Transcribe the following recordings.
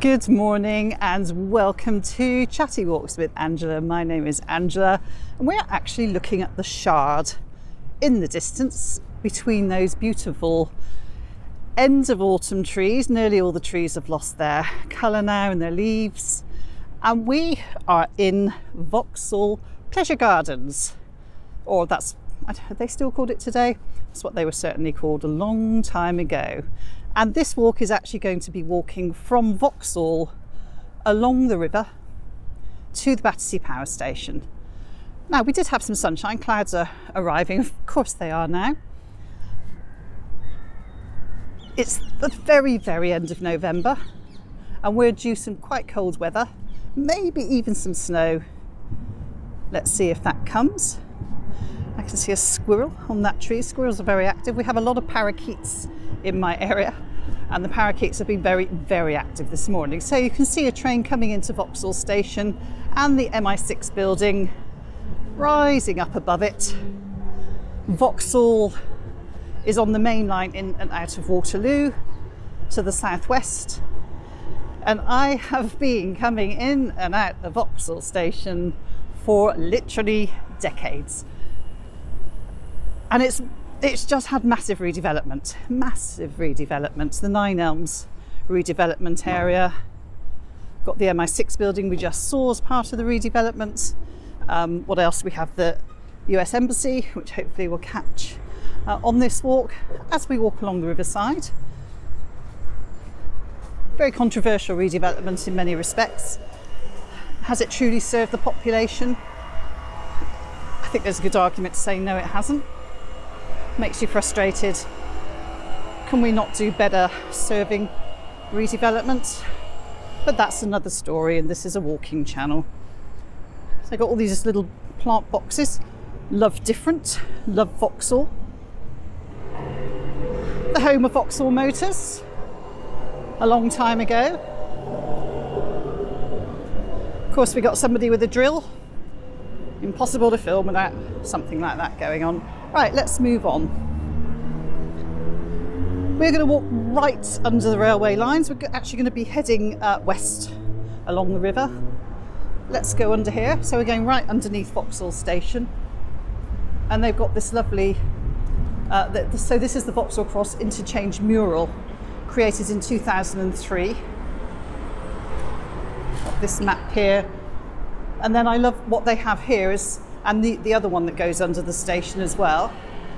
Good morning and welcome to Chatty Walks with Angela. My name is Angela and we're actually looking at the Shard in the distance between those beautiful ends of autumn trees. Nearly all the trees have lost their colour now and their leaves. And we are in Vauxhall Pleasure Gardens, or that's, they still called it today? That's what they were certainly called a long time ago. And this walk is actually going to be walking from Vauxhall along the river to the Battersea Power Station. Now, we did have some sunshine, clouds are arriving, of course they are now. It's the very, very end of November, and we're due some quite cold weather, maybe even some snow. Let's see if that comes. I can see a squirrel on that tree. Squirrels are very active. We have a lot of parakeets in my area and the parakeets have been very, very active this morning. So you can see a train coming into Vauxhall Station and the MI6 building rising up above it. Vauxhall is on the main line in and out of Waterloo to the southwest. And I have been coming in and out of Vauxhall Station for literally decades. And it's it's just had massive redevelopment, massive redevelopment. The Nine Elms redevelopment area, got the MI6 building we just saw as part of the redevelopment. Um, what else? We have the US Embassy, which hopefully we'll catch uh, on this walk as we walk along the riverside. Very controversial redevelopment in many respects. Has it truly served the population? I think there's a good argument to say no, it hasn't makes you frustrated. Can we not do better serving redevelopment? But that's another story, and this is a walking channel. So I got all these little plant boxes. Love different, love Vauxhall. The home of Vauxhall Motors, a long time ago. Of course, we got somebody with a drill. Impossible to film without something like that going on. Right, let's move on. We're going to walk right under the railway lines. We're actually going to be heading uh, west along the river. Let's go under here. So we're going right underneath Vauxhall Station. And they've got this lovely, uh, the, so this is the Vauxhall Cross interchange mural created in 2003. Got this map here. And then I love what they have here is and the, the other one that goes under the station as well.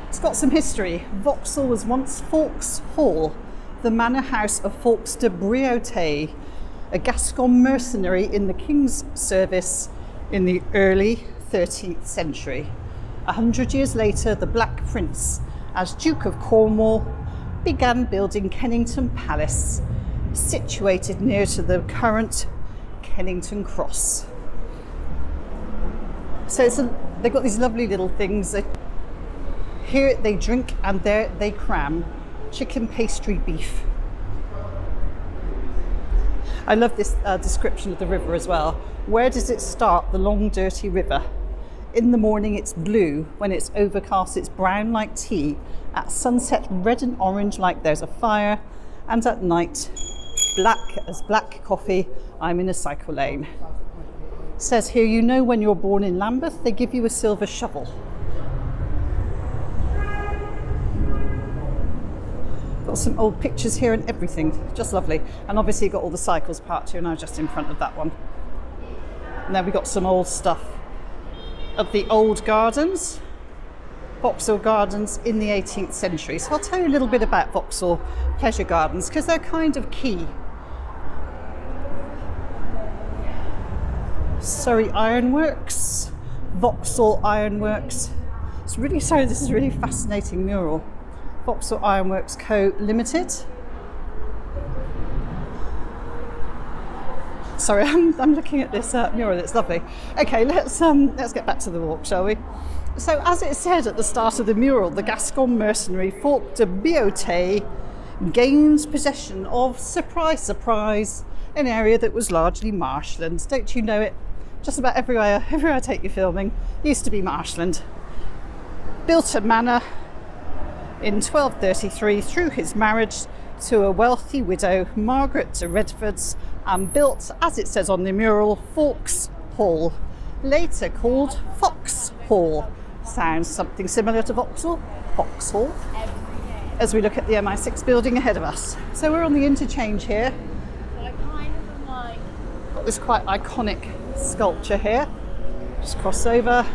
It's got some history. Vauxhall was once Fawkes Hall, the manor house of Fawkes de Bréauté, a Gascon mercenary in the king's service in the early 13th century. A hundred years later, the Black Prince, as Duke of Cornwall, began building Kennington Palace, situated near to the current Kennington Cross. So a, they've got these lovely little things. Here they drink and there they cram chicken pastry beef. I love this uh, description of the river as well. Where does it start? The long dirty river. In the morning it's blue, when it's overcast it's brown like tea, at sunset red and orange like there's a fire, and at night black as black coffee, I'm in a cycle lane says here, you know when you're born in Lambeth, they give you a silver shovel. Got some old pictures here and everything, just lovely. And obviously got all the cycles parked here and I'm just in front of that one. And then we got some old stuff of the old gardens, Vauxhall Gardens in the 18th century. So I'll tell you a little bit about Vauxhall Pleasure Gardens because they're kind of key Surrey Ironworks, Vauxhall Ironworks. It's really sorry, this is a really fascinating mural. Vauxhall Ironworks Co. Limited. Sorry, I'm, I'm looking at this uh, mural. It's lovely. Okay, let's um, let's get back to the walk, shall we? So, as it said at the start of the mural, the Gascon mercenary Fawkes de Bréauté gains possession of, surprise, surprise, an area that was largely marshland. Don't you know it? Just about everywhere, everywhere I take you filming used to be marshland. Built a manor in 1233 through his marriage to a wealthy widow, Margaret de Redvers, and built, as it says on the mural, Fawkes Hall, later called Fox Hall. Sounds something similar to Vauxhall, Vauxhall, as we look at the MI6 building ahead of us. So we're on the interchange here. Got this quite iconic sculpture here. Just cross over.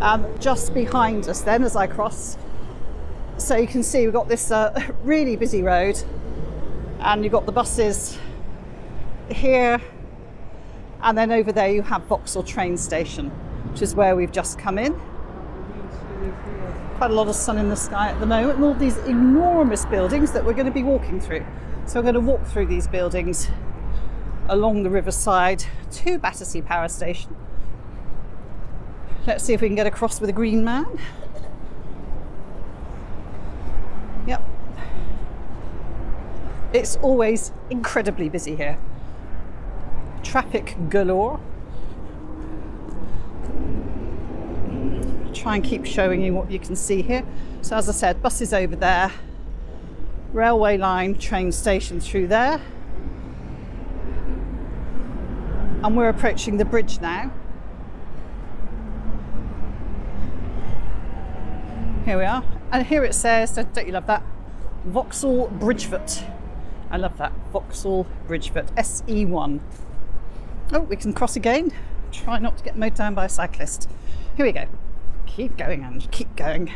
Um, just behind us, then, as I cross, so you can see we've got this uh, really busy road, and you've got the buses here, and then over there you have Vauxhall train station, which is where we've just come in. Quite a lot of sun in the sky at the moment, and all these enormous buildings that we're going to be walking through. So we're going to walk through these buildings along the riverside to Battersea Power Station. Let's see if we can get across with a green man. Yep. It's always incredibly busy here. Traffic galore. Try and keep showing you what you can see here. So as I said, buses over there, railway line, train station through there. And we're approaching the bridge now. Here we are. And here it says, don't you love that? Vauxhall Bridgefoot. I love that. Vauxhall Bridgefoot, SE1. Oh, we can cross again. Try not to get mowed down by a cyclist. Here we go. Keep going and keep going.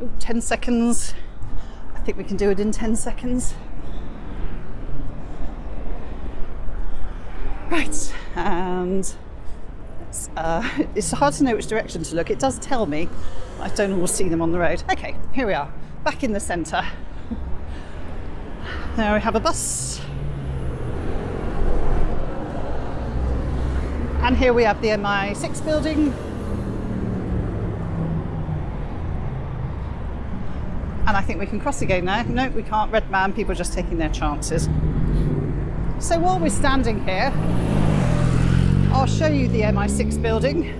Oh, 10 seconds. I think we can do it in 10 seconds. Right, and it's, uh, it's hard to know which direction to look. It does tell me. I don't always see them on the road. Okay, here we are, back in the centre. There we have a bus. And here we have the MI6 building. And I think we can cross again now. No, we can't. Red man, people are just taking their chances. So while we're standing here, show you the MI6 building.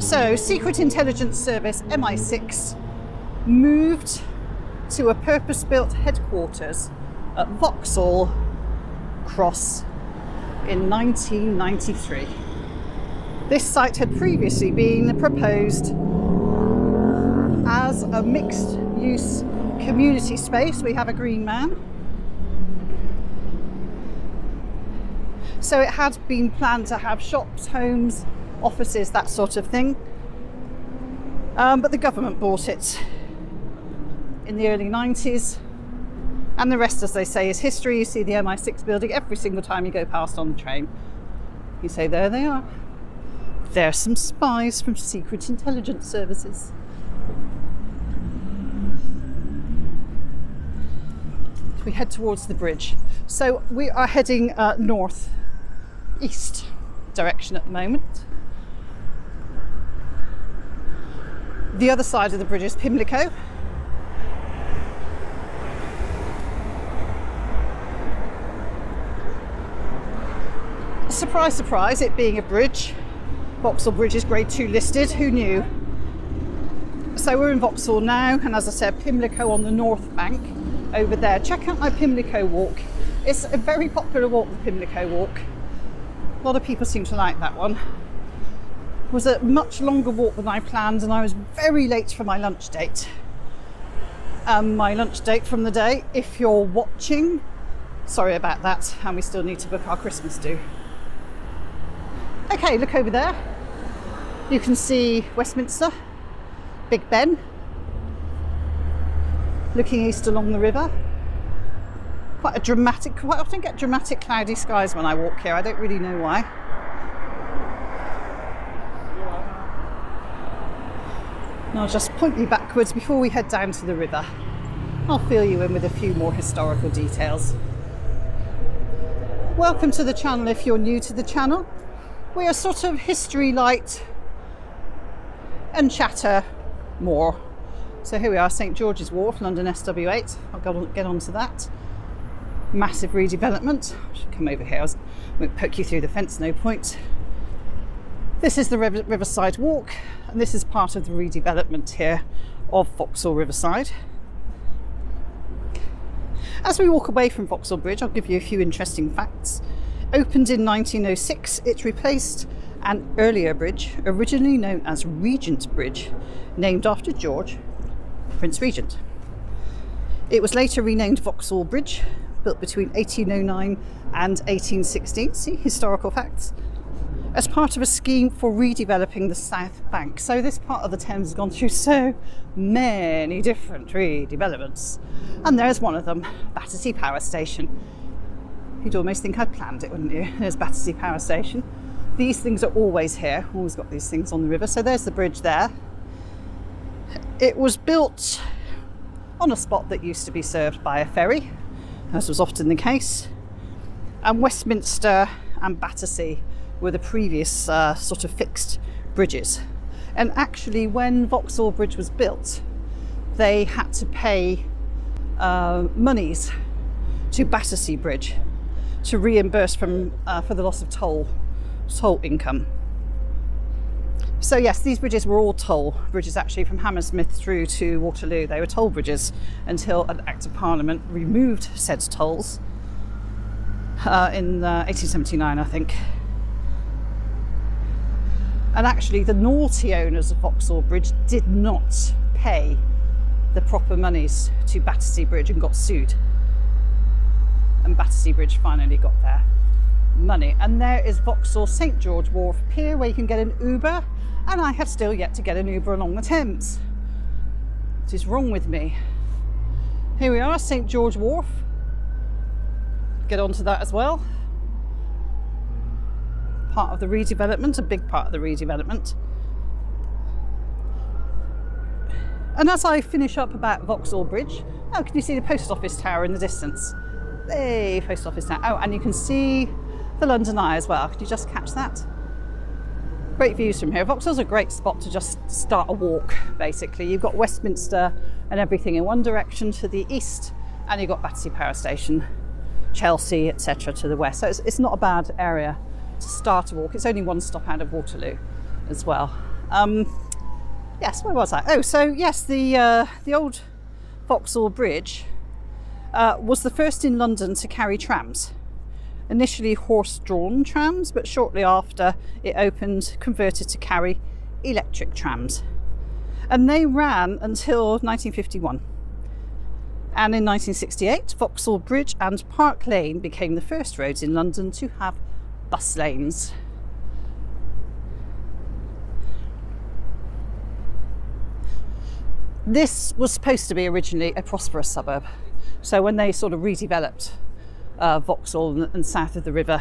So, Secret Intelligence Service MI6 moved to a purpose built headquarters at Vauxhall Cross in 1993. This site had previously been proposed as a mixed use community space. We have a green man So it had been planned to have shops, homes, offices, that sort of thing. Um, but the government bought it in the early 90s. And the rest, as they say, is history. You see the MI6 building every single time you go past on the train. You say, there they are. There's some spies from secret intelligence services. We head towards the bridge. So we are heading uh, north east direction at the moment. The other side of the bridge is Pimlico. Surprise, surprise, it being a bridge. Vauxhall Bridge is grade 2 listed, who knew? So we're in Vauxhall now, and as I said, Pimlico on the north bank over there. Check out my Pimlico walk. It's a very popular walk, the Pimlico walk. A lot of people seem to like that one. It was a much longer walk than I planned, and I was very late for my lunch date. Um, my lunch date from the day, if you're watching, sorry about that, and we still need to book our Christmas do. Okay, look over there. You can see Westminster, Big Ben, looking east along the river quite a dramatic, quite often get dramatic cloudy skies when I walk here. I don't really know why. And I'll just point you backwards before we head down to the river. I'll fill you in with a few more historical details. Welcome to the channel if you're new to the channel. We are sort of history light and chatter more. So here we are, St George's Wharf, London SW8. I'll get on to that massive redevelopment. I should come over here. I won't poke you through the fence, no point. This is the Riverside Walk, and this is part of the redevelopment here of Vauxhall Riverside. As we walk away from Vauxhall Bridge, I'll give you a few interesting facts. Opened in 1906, it replaced an earlier bridge, originally known as Regent Bridge, named after George, Prince Regent. It was later renamed Vauxhall Bridge, built between 1809 and 1816. See, historical facts. As part of a scheme for redeveloping the South Bank. So, this part of the Thames has gone through so many different redevelopments. And there's one of them Battersea Power Station. You'd almost think I'd planned it, wouldn't you? There's Battersea Power Station. These things are always here, always got these things on the river. So, there's the bridge there. It was built on a spot that used to be served by a ferry, as was often the case. And Westminster and Battersea were the previous uh, sort of fixed bridges. And actually, when Vauxhall Bridge was built, they had to pay uh, monies to Battersea Bridge to reimburse from uh, for the loss of toll toll income. So yes, these bridges were all toll bridges actually from Hammersmith through to Waterloo. They were toll bridges until an Act of Parliament removed said tolls uh, in uh, 1879, I think. And actually, the naughty owners of Vauxhall Bridge did not pay the proper monies to Battersea Bridge and got sued. And Battersea Bridge finally got their money. And there is Vauxhall St George Wharf Pier where you can get an Uber and I have still yet to get an Uber along the Thames. What is wrong with me? Here we are, St George Wharf. Get onto that as well. Part of the redevelopment, a big part of the redevelopment. And as I finish up about Vauxhall Bridge, oh, can you see the post office tower in the distance? Hey, post office tower. Oh, and you can see the London Eye as well. Can you just catch that? Great views from here. Vauxhall's a great spot to just start a walk, basically. You've got Westminster and everything in one direction to the east, and you've got Battersea Power Station, Chelsea, etc. to the west. So it's, it's, not a bad area to start a walk. It's only one stop out of Waterloo as well. Um, yes, where was I? Oh, so yes, the, uh, the old Vauxhall Bridge uh, was the first in London to carry trams initially horse drawn trams, but shortly after it opened, converted to carry electric trams. And they ran until 1951. And in 1968, Vauxhall Bridge and Park Lane became the first roads in London to have bus lanes. This was supposed to be originally a prosperous suburb. So when they sort of redeveloped uh, Vauxhall and south of the river,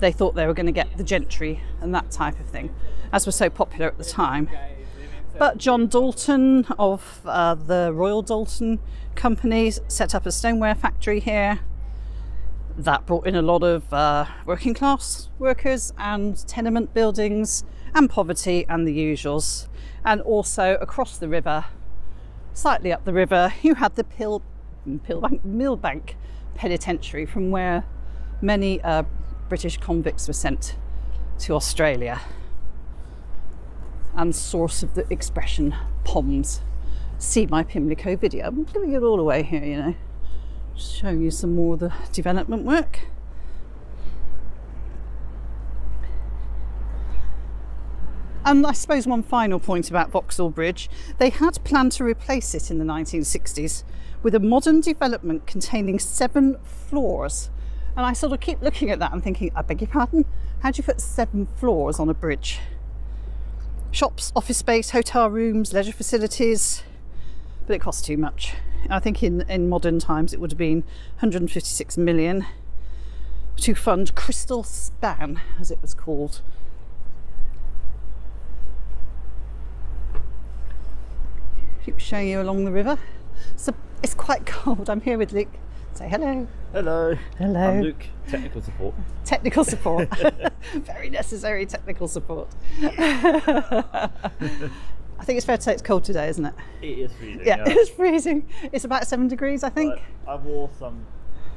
they thought they were going to get the gentry and that type of thing, as was so popular at the time. But John Doulton of uh, the Royal Doulton Company set up a stoneware factory here. That brought in a lot of uh, working class workers and tenement buildings and poverty and the usuals. And also across the river, slightly up the river, you had the Pill, Pillbank, Millbank penitentiary from where many uh, British convicts were sent to Australia and source of the expression POMS. See my Pimlico video. I'm giving it all away here, you know. Just showing you some more of the development work. And I suppose one final point about Vauxhall Bridge, they had planned to replace it in the 1960s with a modern development containing seven floors. And I sort of keep looking at that and thinking, I beg your pardon, how do you put seven floors on a bridge? Shops, office space, hotel rooms, leisure facilities, but it costs too much. I think in, in modern times it would have been 156 million to fund Crystal Span, as it was called. Keep showing you along the river. So it's quite cold. I'm here with Luke. Say hello. Hello. Hello. I'm Luke, technical support. Technical support. Very necessary technical support. I think it's fair to say it's cold today, isn't it? It is freezing. Yeah, yeah. it's freezing. It's about seven degrees, I think. But I wore some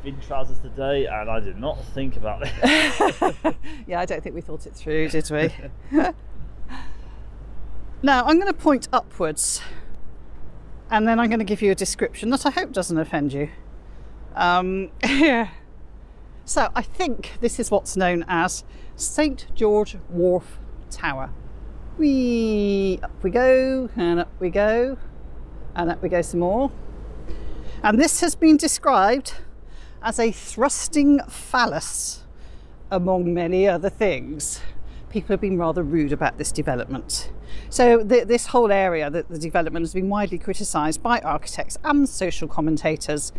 thin trousers today and I did not think about it. yeah, I don't think we thought it through, did we? now, I'm going to point upwards And then I'm going to give you a description that I hope doesn't offend you. Um, yeah. So I think this is what's known as St George Wharf Tower. We up we go, and up we go, and up we go some more. And this has been described as a thrusting phallus, among many other things. People have been rather rude about this development. So, th- this whole area, the, the development, has been widely criticised by architects and social commentators.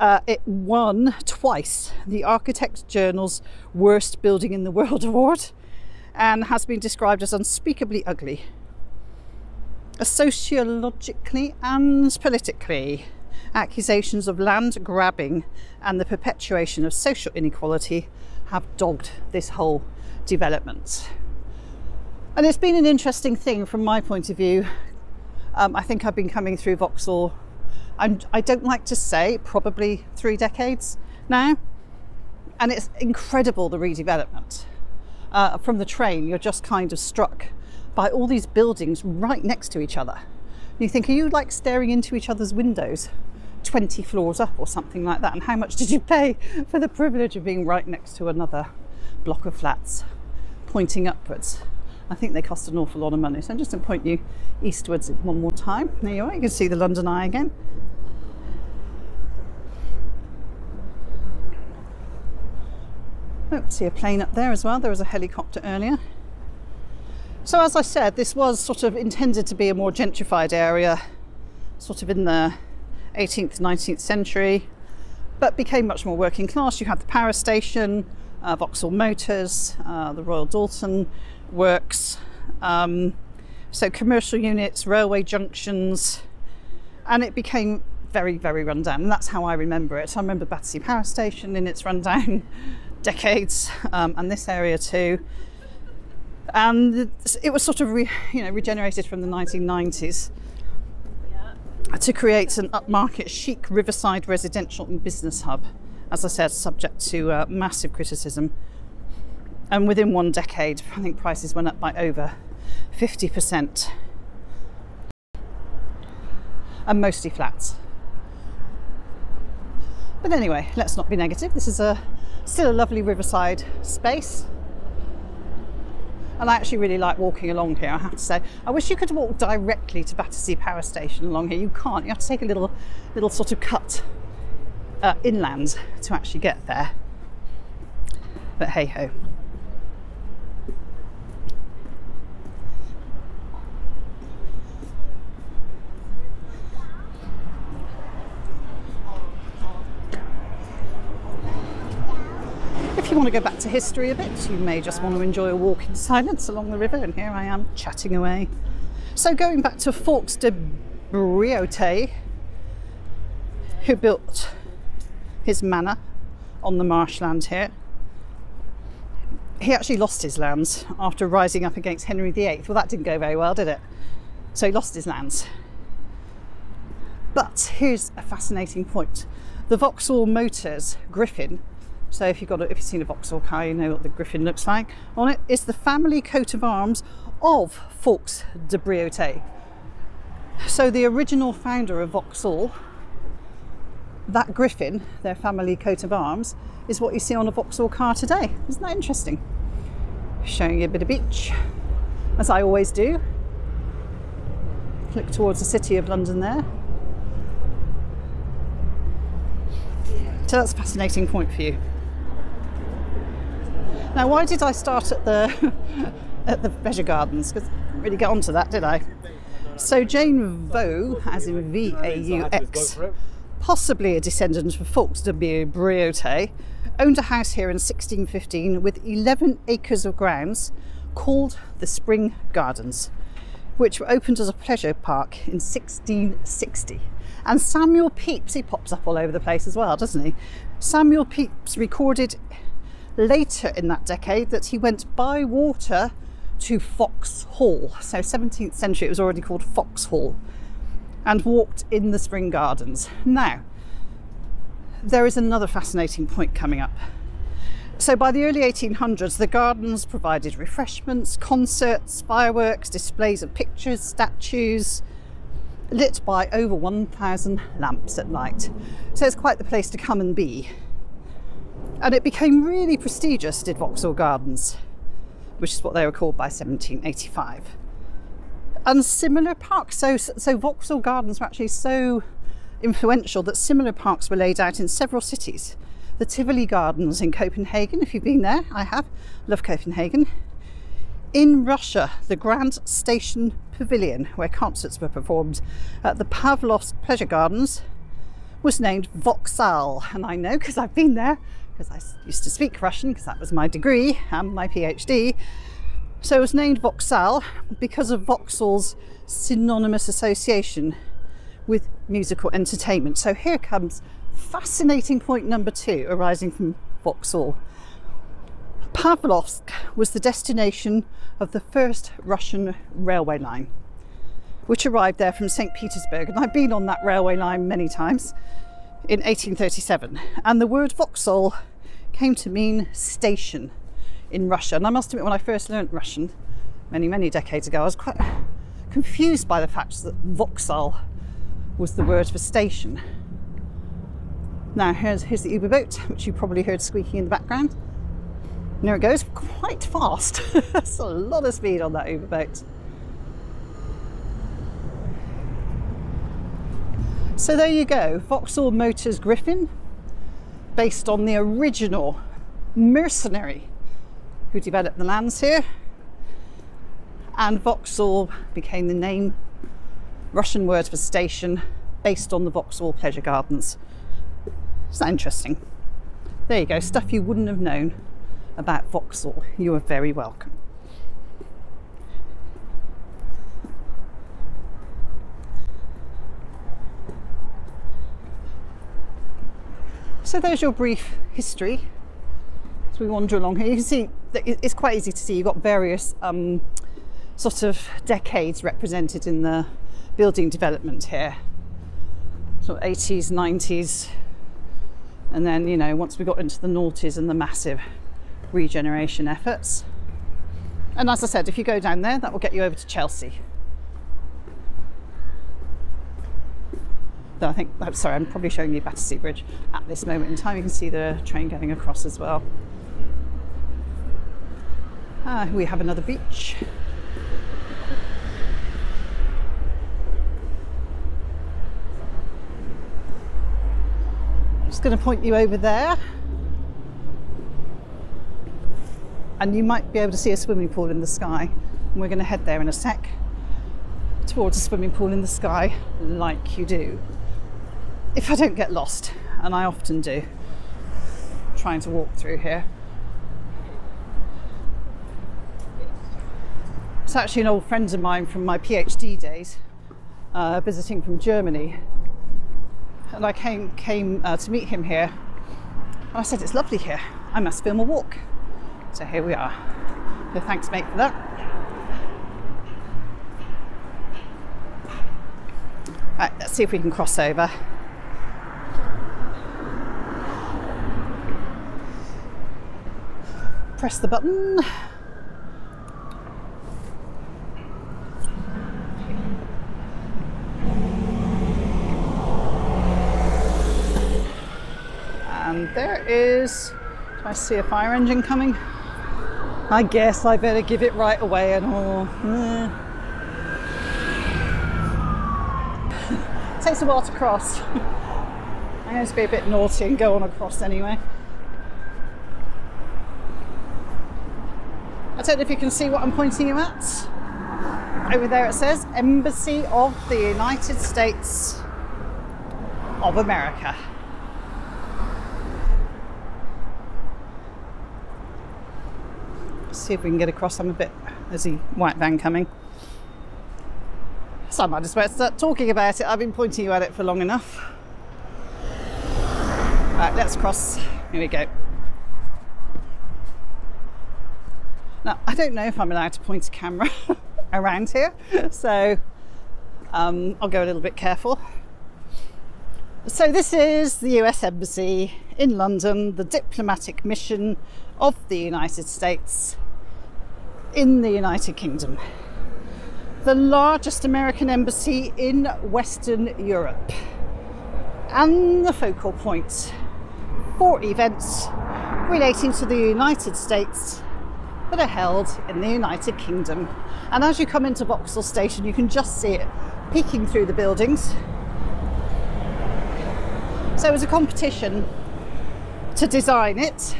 Uh, it won twice the Architects Journal's Worst Building in the World award and has been described as unspeakably ugly. Sociologically and politically, accusations of land grabbing and the perpetuation of social inequality have dogged this whole development. And it's been an interesting thing from my point of view. Um, I think I've been coming through Vauxhall, I'm, I don't like to say, probably three decades now. And it's incredible the redevelopment. Uh, from the train, you're just kind of struck by all these buildings right next to each other. You think, are you like staring into each other's windows 20 floors up or something like that? And how much did you pay for the privilege of being right next to another block of flats pointing upwards? I think they cost an awful lot of money. So I'm just going to point you eastwards one more time. There you are, you can see the London Eye again. Oh, see a plane up there as well. There was a helicopter earlier. So, as I said, this was sort of intended to be a more gentrified area, sort of in the 18th, 19th century, but became much more working class. You had the power station, uh, Vauxhall Motors, uh, the Royal Doulton Works, um, so commercial units, railway junctions, and it became very, very rundown. And that's how I remember it. I remember Battersea Power Station in its rundown decades, um, and this area too. And it was sort of, re, you know, regenerated from the 1990s to create an upmarket, chic riverside residential and business hub. As I said, subject to uh, massive criticism. And within one decade, I think prices went up by over 50%. And mostly flats. But anyway, let's not be negative. This is a still a lovely riverside space. And I actually really like walking along here, I have to say. I wish you could walk directly to Battersea Power Station along here. You can't. You have to take a little little sort of cut uh, inland to actually get there. But hey ho. If you want to go back to history a bit, you may just want to enjoy a walk in silence along the river, and here I am chatting away. So, going back to Fawkes de Bréauté, who built his manor on the marshland here, he actually lost his lands after rising up against Henry VIII. Well, that didn't go very well, did it? So, he lost his lands. But here's a fascinating point the Vauxhall Motors Griffin so if you've got a, if you've seen a Vauxhall car, you know what the Griffin looks like. On it is the family coat of arms of Fawkes de Bréauté. So the original founder of Vauxhall, that Griffin, their family coat of arms, is what you see on a Vauxhall car today. Isn't that interesting? Showing you a bit of beach, as I always do. Look towards the city of London there. So that's a fascinating point for you. Now, why did I start at the at the Pleasure Gardens? Because I didn't really get onto that, did I? So Jane Vaux, as in V A U X, possibly a descendant of Fawkes de Bréauté, owned a house here in 1615 with 11 acres of grounds called the Spring Gardens, which were opened as a pleasure park in 1660. And Samuel Pepys, he pops up all over the place as well, doesn't he? Samuel Pepys recorded later in that decade that he went by water to Fox Hall. So 17th century, it was already called Foxhall, and walked in the spring gardens. Now, there is another fascinating point coming up. So by the early 1800s, the gardens provided refreshments, concerts, fireworks, displays of pictures, statues, lit by over 1,000 lamps at night. So it's quite the place to come and be. And it became really prestigious, did Vauxhall Gardens, which is what they were called by 1785. And similar parks, so, so Vauxhall Gardens were actually so influential that similar parks were laid out in several cities. The Tivoli Gardens in Copenhagen, if you've been there, I have, love Copenhagen. In Russia, the Grand Station Pavilion, where concerts were performed at the Pavlovsk Pleasure Gardens, was named Vauxhall. And I know because I've been there, because I used to speak Russian, because that was my degree and my PhD. So it was named Vauxhall because of Vauxhall's synonymous association with musical entertainment. So here comes fascinating point number two arising from Vauxhall. Pavlovsk was the destination of the first Russian railway line, which arrived there from St. Petersburg. And I've been on that railway line many times in 1837. And the word Vauxhall came to mean station in Russia. And I must admit, when I first learnt Russian many, many decades ago, I was quite confused by the fact that Vauxhall was the word for station. Now, here's, here's the Uber boat, which you probably heard squeaking in the background. And there it goes, quite fast. That's a lot of speed on that Uber boat. So there you go, Vauxhall Motors Griffin, based on the original mercenary who developed the lands here. And Vauxhall became the name, Russian word for station, based on the Vauxhall Pleasure Gardens. Is that interesting? There you go, stuff you wouldn't have known about Vauxhall. You are very welcome. So there's your brief history as we wander along here. You can see it's quite easy to see you've got various um, sort of decades represented in the building development here. So 80s, 90s, and then, you know, once we got into the noughties and the massive regeneration efforts. And as I said, if you go down there, that will get you over to Chelsea. Though I think, I'm sorry, I'm probably showing you Battersea Bridge at this moment in time. You can see the train going across as well. Ah, we have another beach. I'm just going to point you over there. And you might be able to see a swimming pool in the sky. And we're going to head there in a sec towards a swimming pool in the sky like you do if I don't get lost, and I often do, trying to walk through here. It's actually an old friend of mine from my PhD days, uh, visiting from Germany, and I came came uh, to meet him here. And I said, "It's lovely here. I must film a walk." So here we are. So thanks, mate, for that. Right, let's see if we can cross over. press the button. And do I see a fire engine coming? I guess I better give it right away and all. Takes a while to cross. I'm going to be a bit naughty and go on across anyway. I don't know if you can see what I'm pointing you at. Over there it says Embassy of the United States of America. See if we can get across. I'm a bit, there's a white van coming. So I might as well start talking about it. I've been pointing you at it for long enough. Right, let's cross. Here we go. Now, I don't know if I'm allowed to point a camera around here, so um, I'll go a little bit careful. So, this is the US Embassy in London, the diplomatic mission of the United States in the United Kingdom. the largest American embassy in Western Europe and the focal point for events relating to the United States that are held in the United Kingdom. And as you come into Vauxhall Station, you can just see it peeking through the buildings. So it was a competition to design it.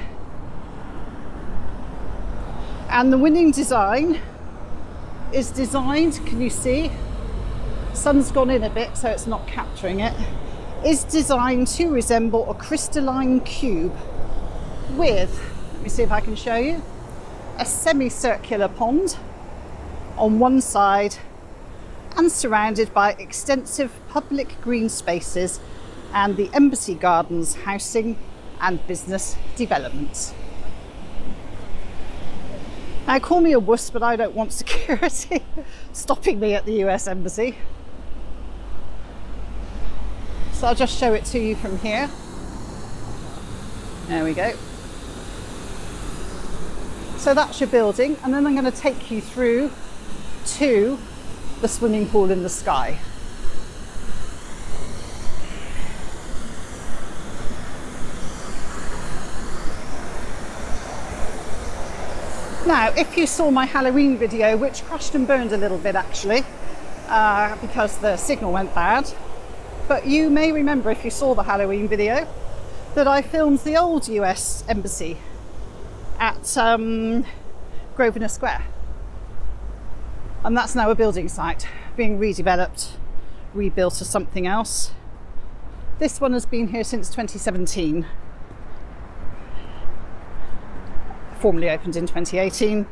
And the winning design is designed, can you see? Sun's gone in a bit so it's not capturing it. Is designed to resemble a crystalline cube with, let me see if I can show you, a semicircular pond on one side and surrounded by extensive public green spaces and the embassy gardens housing and business developments. Now, call me a wuss, but I don't want security stopping me at the US Embassy. So I'll just show it to you from here. There we go. So that's your building, and then I'm going to take you through to the swimming pool in the sky. Now, if you saw my Halloween video, which crashed and burned a little bit actually, uh, because the signal went bad, but you may remember if you saw the Halloween video that I filmed the old US Embassy at um, Grosvenor Square. And that's now a building site being redeveloped, rebuilt as something else. This one has been here since 2017. Formally opened in 2018.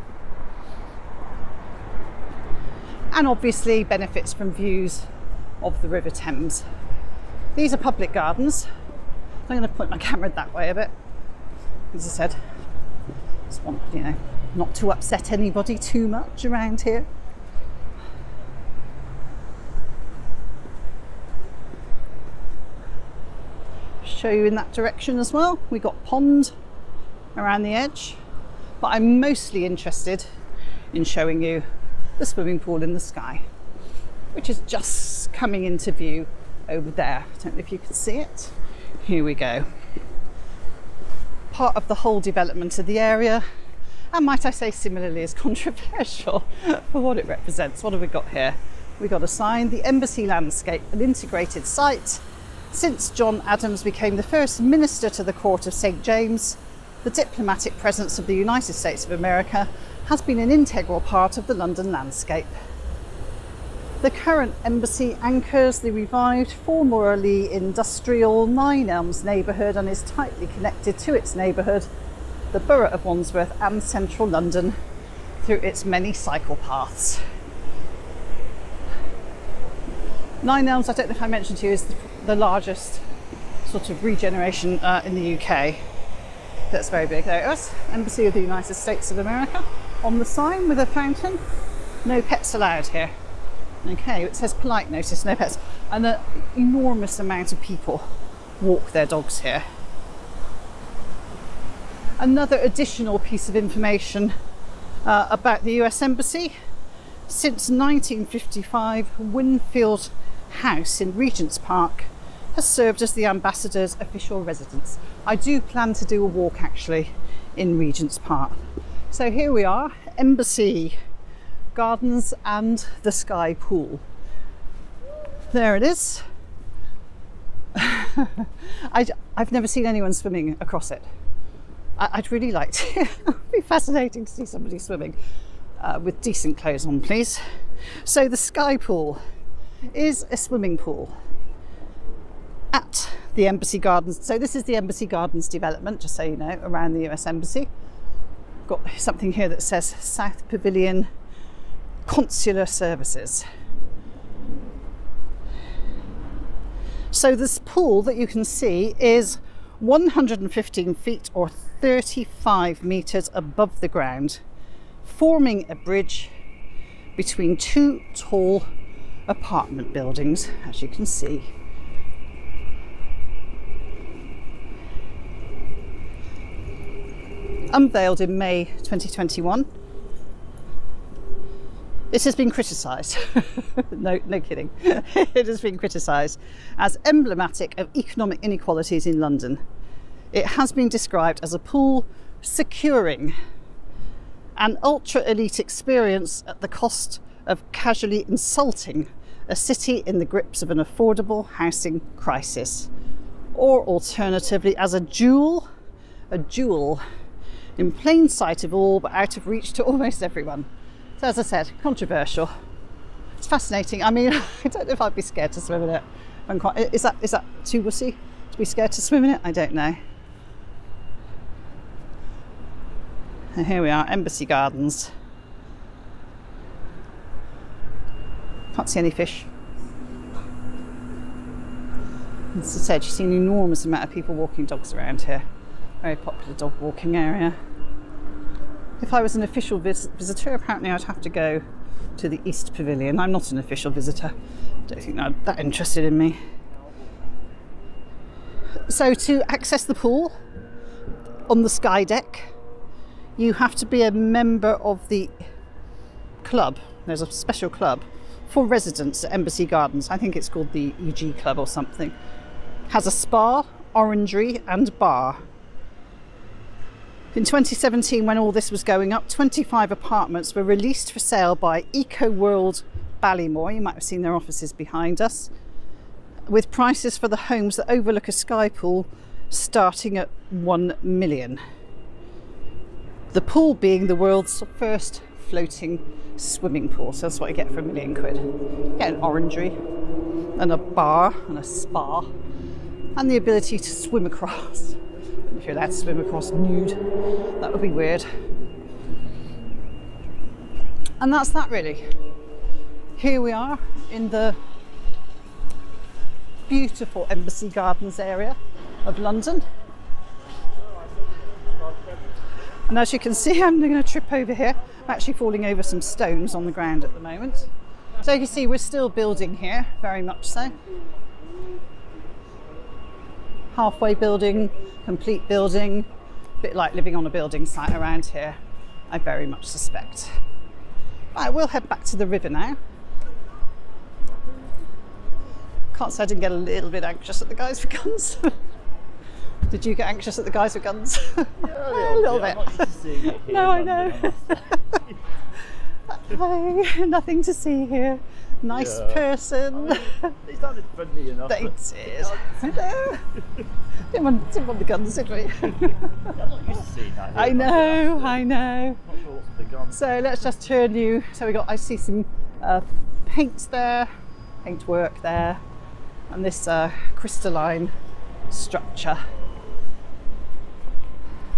And obviously benefits from views of the River Thames. These are public gardens. I'm going to point my camera that way a bit. As I said, just want, you know, not to upset anybody too much around here. Show you in that direction as well. We got pond around the edge, but I'm mostly interested in showing you the swimming pool in the sky, which is just coming into view over there. I don't know if you can see it. Here we go. Part of the whole development of the area, and might I say, similarly, is controversial for what it represents. What have we got here? We got a sign the Embassy Landscape, an integrated site. Since John Adams became the first minister to the Court of St. James, the diplomatic presence of the United States of America has been an integral part of the London landscape. The current embassy anchors the revived formerly industrial Nine Elms neighbourhood and is tightly connected to its neighbourhood, the borough of Wandsworth and central London, through its many cycle paths. Nine Elms, I don't know if I mentioned to you, is the, the largest sort of regeneration uh, in the UK. That's very big. There it is, Embassy of the United States of America on the sign with a fountain. No pets allowed here. Okay, it says polite notice, no pets. And an enormous amount of people walk their dogs here. Another additional piece of information uh, about the US Embassy. Since 1955, Winfield House in Regent's Park has served as the ambassador's official residence. I do plan to do a walk actually in Regent's Park. So here we are, Embassy gardens and the sky pool. There it is. I, have never seen anyone swimming across it. I, would really like to. It'd be fascinating to see somebody swimming uh, with decent clothes on, please. So, the sky pool is a swimming pool at the Embassy Gardens. So, this is the Embassy Gardens development, just so you know, around the US Embassy. Got something here that says South Pavilion consular services. So this pool that you can see is 115 feet or 35 meters above the ground, forming a bridge between two tall apartment buildings, as you can see. Um, Unveiled in May 2021 This has been criticised. no, no kidding. it has been criticised as emblematic of economic inequalities in London. It has been described as a pool securing an ultra elite experience at the cost of casually insulting a city in the grips of an affordable housing crisis, or alternatively, as a jewel, a jewel in plain sight of all but out of reach to almost everyone. So, as I said, controversial. It's fascinating. I mean, I don't know if I'd be scared to swim in it. I'm quite, is that is that too wussy to be scared to swim in it? I don't know. And here we are, Embassy Gardens. Can't see any fish. As I said, you see an enormous amount of people walking dogs around here. Very popular dog walking area. If I was an official vis- visitor, apparently I'd have to go to the East Pavilion. I'm not an official visitor. Don't think they're that interested in me. So to access the pool on the sky deck, you have to be a member of the club. There's a special club for residents at Embassy Gardens. I think it's called the EG Club or something. Has a spa, orangery, and bar. In 2017, when all this was going up, 25 apartments were released for sale by Eco World Ballymore. You might have seen their offices behind us, with prices for the homes that overlook a sky pool starting at 1 million. The pool being the world's first floating swimming pool. So that's what you get for a million quid. You get an orangery and a bar and a spa and the ability to swim across. If you're allowed to swim across nude, that would be weird. And that's that really. Here we are in the beautiful Embassy Gardens area of London. And as you can see, I'm going to trip over here. I'm actually falling over some stones on the ground at the moment. So you see we're still building here, very much so. Halfway building, complete building, a bit like living on a building site around here, I very much suspect. Right, we'll head back to the river now. Can't say I didn't get a little bit anxious at the guys with guns. Did you get anxious at the guys with guns? Yeah, a little bit. not used to seeing it here No, I know. Hi, nothing to see here. Nice Yeah. person. They sounded friendly enough. They did. I. Didn't want, didn't want the guns, did we? I'm not used to seeing that. Here I know. I know. Not sure what's the guns. So let's just turn you. So we got. I see some uh, paints there, paint work there, and this uh, crystalline structure.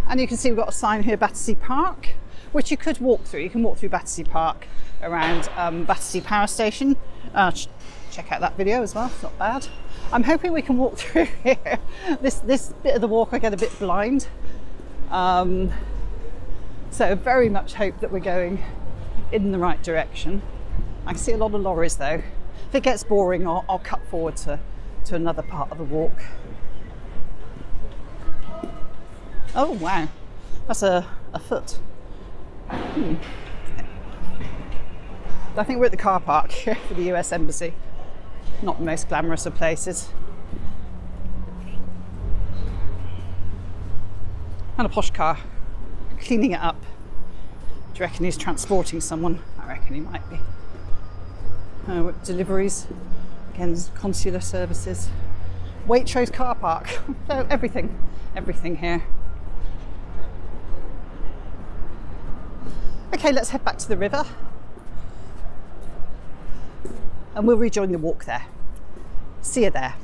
And you can see we've got a sign here, Battersea Park, which you could walk through. You can walk through Battersea Park around um, Battersea Power Station. Uh, ch- check out that video as well. It's not bad. I'm hoping we can walk through here. This this bit of the walk I get a bit blind. Um, so very much hope that we're going in the right direction. I see a lot of lorries though. If it gets boring, I'll, I'll cut forward to, to another part of the walk. Oh wow, that's a, a foot. Hmm. I think we're at the car park here for the US Embassy. Not the most glamorous of places. And a posh car, cleaning it up. Do you reckon he's transporting someone? I reckon he might be. Uh, deliveries, again, consular services. Waitrose car park. so everything, everything here. Okay, let's head back to the river. And we'll rejoin the walk there. See you there.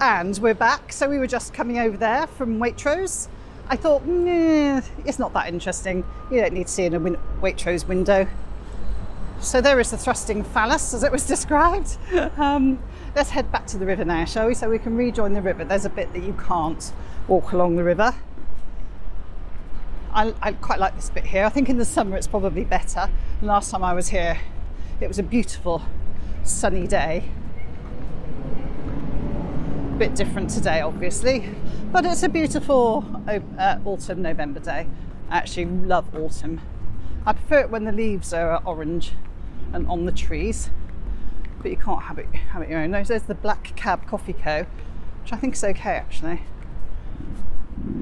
And we're back. So we were just coming over there from Waitrose. I thought, it's not that interesting. You don't need to see in a win- Waitrose window. So there is the thrusting phallus, as it was described. Um, let's head back to the river now, shall we? So we can rejoin the river. There's a bit that you can't walk along the river. I, I quite like this bit here. I think in the summer it's probably better. Last time I was here, it was a beautiful sunny day. A bit different today, obviously, but it's a beautiful uh, autumn November day. I actually love autumn I prefer it when the leaves are orange and on the trees, but you can't have it have it your own. There's the Black Cab Coffee Co, which I think is okay actually.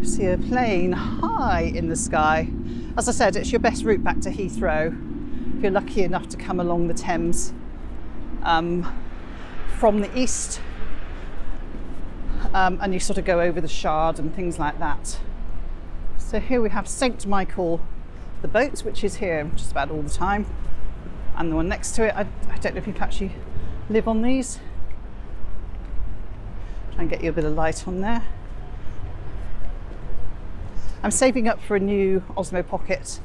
See a plane high in the sky. As I said, it's your best route back to Heathrow if you're lucky enough to come along the Thames um, from the east um, and you sort of go over the Shard and things like that. So here we have St Michael the boat, which is here just about all the time, and the one next to it. I, I don't know if you can actually live on these. Try and get you a bit of light on there. I'm saving up for a new Osmo Pocket.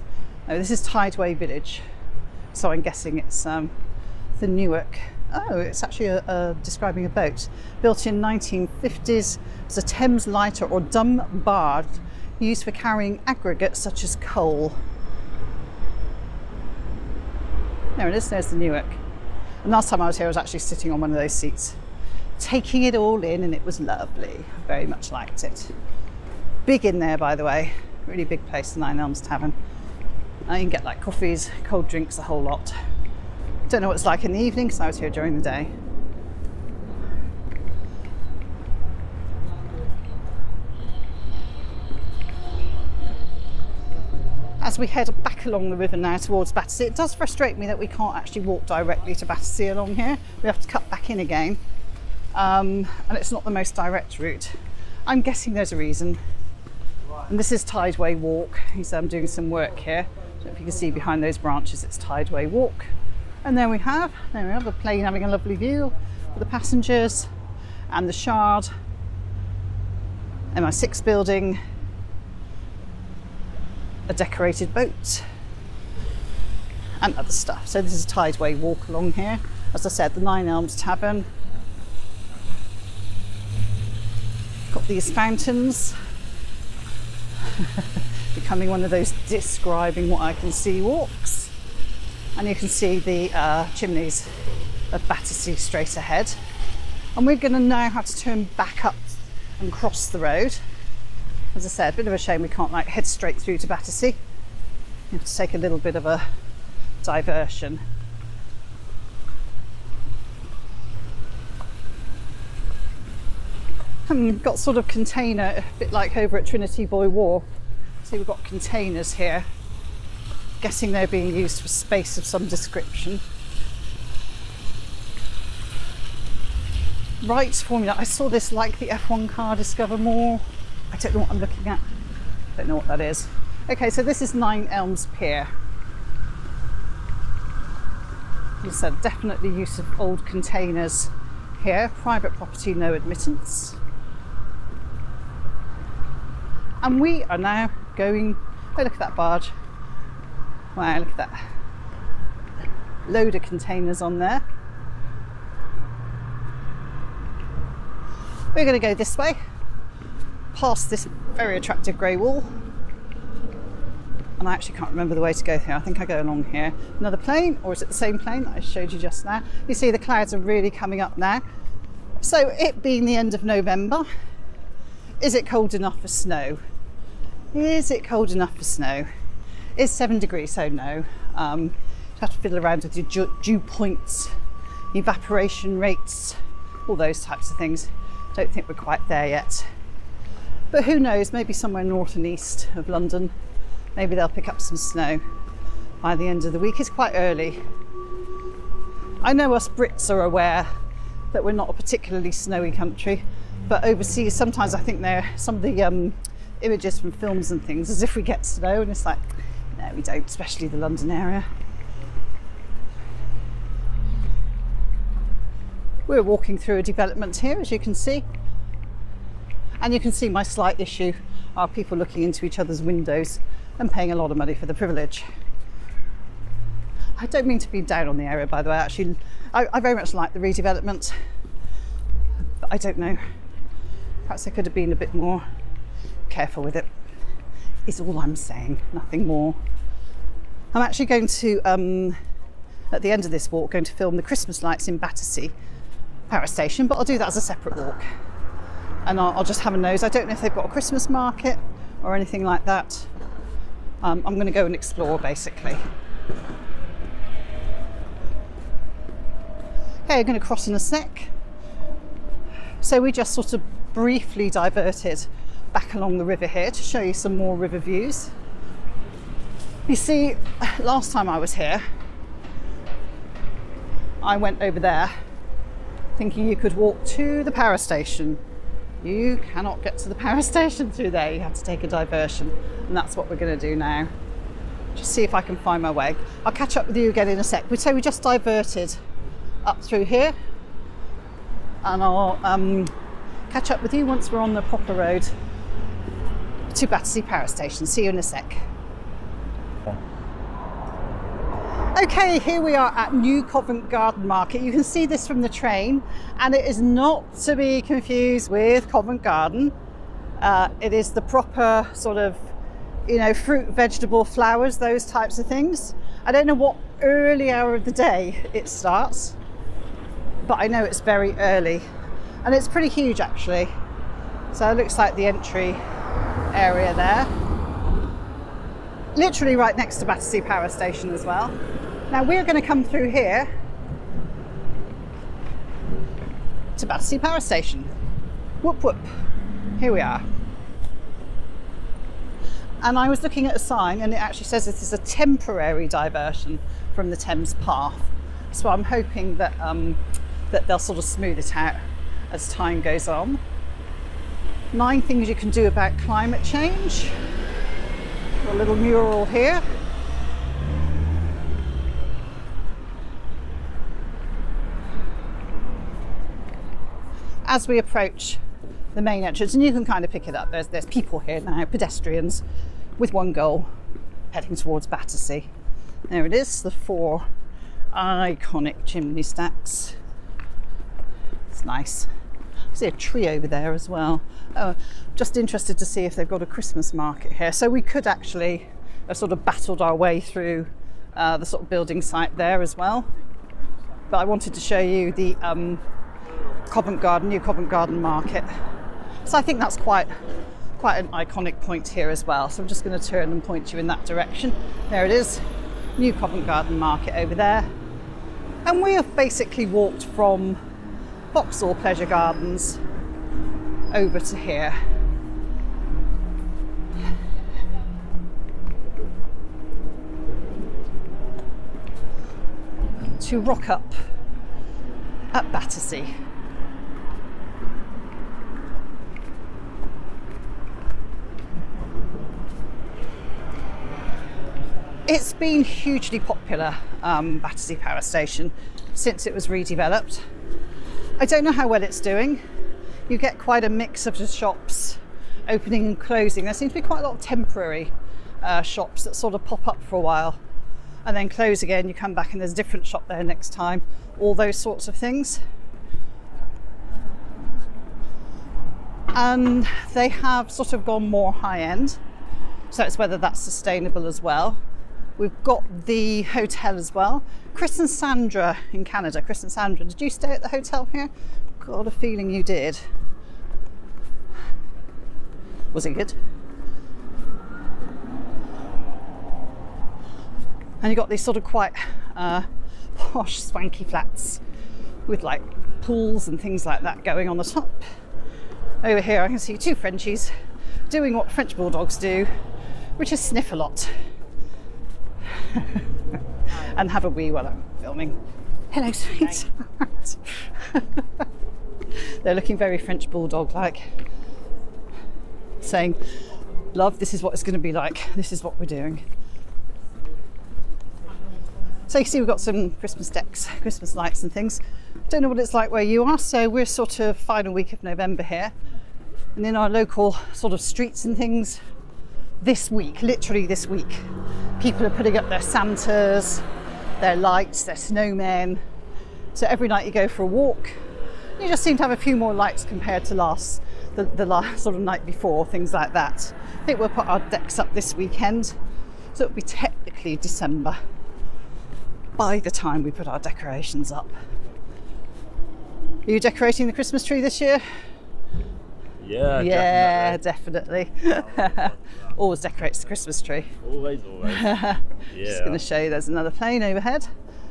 Oh, this is Tideway Village, so I'm guessing it's um, the Newark. Oh, it's actually a, a, describing a boat built in 1950s as a Thames lighter or dumb barge used for carrying aggregates such as coal. There it is, there's the Newark. And last time I was here, I was actually sitting on one of those seats, taking it all in, and it was lovely. I very much liked it. Big in there, by the way, really big place, the Nine Elms Tavern. You can get like coffees, cold drinks, a whole lot. Don't know what it's like in the evening because I was here during the day. as we head back along the river now towards Battersea, it does frustrate me that we can't actually walk directly to Battersea along here. We have to cut back in again, um, and it's not the most direct route. I'm guessing there's a reason. And this is Tideway Walk. He's um, doing some work here. Know if you can see behind those branches, it's Tideway Walk. And then we have, there we have the plane having a lovely view for the passengers and the Shard, MI6 building, a decorated boat and other stuff. So this is Tideway walk along here. As I said, the Nine Elms Tavern. Got these fountains. Becoming one of those describing what I can see walks. And you can see the uh, chimneys of Battersea straight ahead. And we're going to now have to turn back up and cross the road as I said, a bit of a shame we can't like head straight through to Battersea. You have to take a little bit of a diversion. And we've got sort of container, a bit like over at Trinity Buoy Wharf. See, we've got containers here. Guessing they're being used for space of some description. Wright's formula. I saw this like the F1 car Discover More I don't know what I'm looking at. I Don't know what that is. Okay, so this is Nine Elms Pier. I said, definitely use of old containers here. Private property, no admittance. And we are now going, oh look at that barge. Wow, look at that. Load of containers on there. We're going to go this way past this very attractive grey wall. And I actually can't remember the way to go here. I think I go along here. Another plane, or is it the same plane that I showed you just now? You see the clouds are really coming up now. So it being the end of November, is it cold enough for snow? Is it cold enough for snow? It's seven degrees, so no. Um, you have to fiddle around with your dew points, evaporation rates, all those types of things. Don't think we're quite there yet. But who knows, maybe somewhere north and east of London, maybe they'll pick up some snow by the end of the week. It's quite early. I know us Brits are aware that we're not a particularly snowy country, but overseas sometimes I think they're some of the um, images from films and things as if we get snow, and it's like, no, we don't, especially the London area. We're walking through a development here, as you can see. And you can see my slight issue are people looking into each other's windows and paying a lot of money for the privilege. I don't mean to be down on the area, by the way. Actually, I, I very much like the redevelopment, but I don't know. Perhaps I could have been a bit more careful with it. Is all I'm saying. Nothing more. I'm actually going to, um, at the end of this walk, going to film the Christmas lights in Battersea Power Station, but I'll do that as a separate walk and I'll, I'll just have a nose. I don't know if they've got a Christmas market or anything like that. um, I'm going to go and explore basically. Okay, I'm going to cross in a sec. So we just sort of briefly diverted back along the river here to show you some more river views. You see, last time I was here, I went over there thinking you could walk to the power station. You cannot get to the power station through there, you have to take a diversion, and that's what we're going to do now. Just see if I can find my way. I'll catch up with you again in a sec. We'd say we just diverted up through here, and I'll um, catch up with you once we're on the proper road to Battersea Power Station. See you in a sec. Okay, here we are at New Covent Garden Market. You can see this from the train, and it is not to be confused with Covent Garden. Uh, it is the proper sort of, you know, fruit, vegetable, flowers, those types of things. I don't know what early hour of the day it starts, but I know it's very early, and it's pretty huge actually. So it looks like the entry area there. Literally right next to Battersea Power Station as well. Now we're going to come through here to Battersea Power Station. Whoop whoop. Here we are. And I was looking at a sign and it actually says this is a temporary diversion from the Thames Path. So I'm hoping that, um, that they'll sort of smooth it out as time goes on. Nine things you can do about climate change. A little mural here. as we approach the main entrance, and you can kind of pick it up, there's, there's people here now, pedestrians, with one goal, heading towards Battersea. There it is, the four iconic chimney stacks. It's nice. See a tree over there as well. Oh, just interested to see if they've got a Christmas market here. So we could actually have sort of battled our way through uh, the sort of building site there as well. But I wanted to show you the um, Covent Garden, new Covent Garden Market. So I think that's quite quite an iconic point here as well. So I'm just going to turn and point you in that direction. There it is, new Covent Garden Market over there. And we have basically walked from Vauxhall Pleasure Gardens over to here. To rock up at Battersea. It's been hugely popular, um, Battersea Power Station, since it was redeveloped. I don't know how well it's doing. You get quite a mix of the shops opening and closing. There seems to be quite a lot of temporary uh, shops that sort of pop up for a while and then close again. You come back and there's a different shop there next time, all those sorts of things. And they have sort of gone more high end. So it's whether that's sustainable as well. We've got the hotel as well. Chris and Sandra in Canada. Chris and Sandra, did you stay at the hotel here? Got a feeling you did. Was it good? And you got these sort of quite uh, posh, swanky flats with like pools and things like that going on the top. Over here, I can see two Frenchies doing what French bulldogs do, which is sniff a lot. and have a wee while I'm filming. Hello, sweetheart. They're looking very French bulldog like, saying, Love, this is what it's going to be like. This is what we're doing. So you see, we've got some Christmas decks, Christmas lights, and things. Don't know what it's like where you are, so we're sort of final week of November here. And in our local sort of streets and things, this week, literally this week, people are putting up their Santas, their lights, their snowmen. So every night you go for a walk, you just seem to have a few more lights compared to last the, the last sort of night before, things like that. I think we'll put our decks up this weekend, so it'll be technically December by the time we put our decorations up. Are you decorating the Christmas tree this year? Yeah, yeah, definitely. definitely. Always decorates the Christmas tree. Always, always. yeah. Just going to show you there's another plane overhead.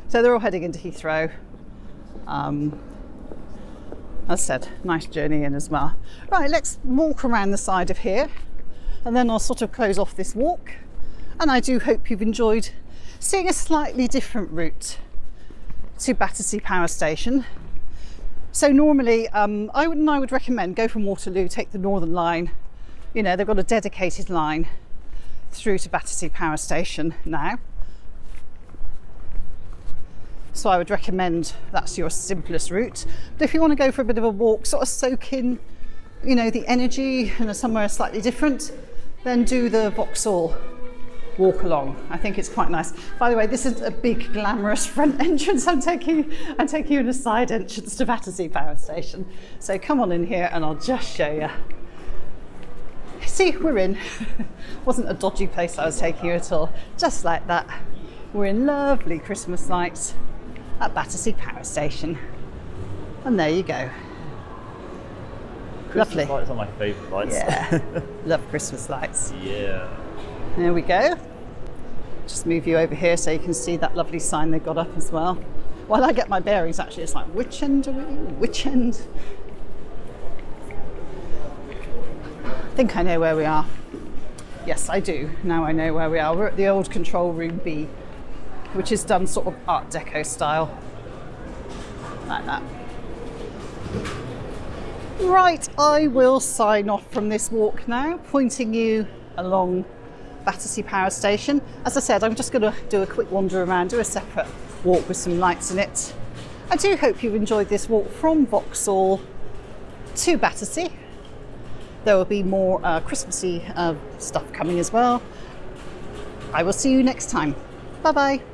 So they're all heading into Heathrow. Um, as I said, nice journey in as well. Right, let's walk around the side of here and then I'll sort of close off this walk. And I do hope you've enjoyed seeing a slightly different route to Battersea Power Station. So normally, um, I would I would recommend go from Waterloo, take the Northern Line. You know they've got a dedicated line through to Battersea Power Station now. So I would recommend that's your simplest route. But if you want to go for a bit of a walk, sort of soak in, you know, the energy and somewhere slightly different, then do the Vauxhall walk along. I think it's quite nice. By the way, this is a big glamorous front entrance. I'm taking I'm taking you in a side entrance to Battersea Power Station. So come on in here and I'll just show you. See, we're in. Wasn't a dodgy place I was taking you at all. Just like that. We're in lovely Christmas lights at Battersea Power Station. And there you go. Christmas Lovely. lights are my favourite lights. Yeah. Love Christmas lights. yeah. There we go. Just move you over here so you can see that lovely sign they've got up as well. While I get my bearings, actually, it's like, which end are we? Which end? I think I know where we are. Yes, I do. Now I know where we are. We're at the old control room B, which is done sort of Art Deco style. Like that. Right, I will sign off from this walk now, pointing you along Battersea Power Station. As I said, I'm just going to do a quick wander around, do a separate walk with some lights in it. I do hope you've enjoyed this walk from Vauxhall to Battersea. There will be more uh, Christmassy uh, stuff coming as well. I will see you next time. Bye bye.